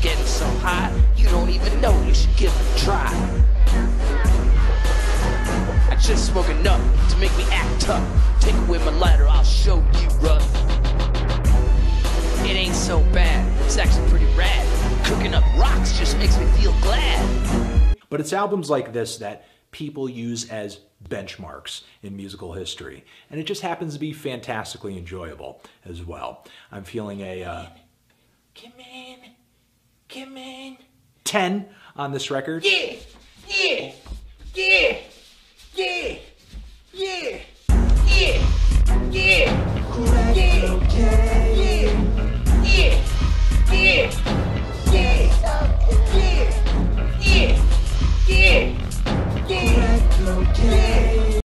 getting so high, you don't even know you should give it a try. I just smoke enough to make me act tough. Take away my lighter, I'll show you rough. It ain't so bad, it's actually pretty rad. Cooking up rocks just makes me feel glad. But it's albums like this that people use as benchmarks in musical history. And it just happens to be fantastically enjoyable as well. I'm feeling a uh, Come on. 10 on this record. Yeah, yeah, yeah, yeah, yeah, yeah, yeah, yeah, yeah, yeah. Yeah, yeah, yeah, yeah.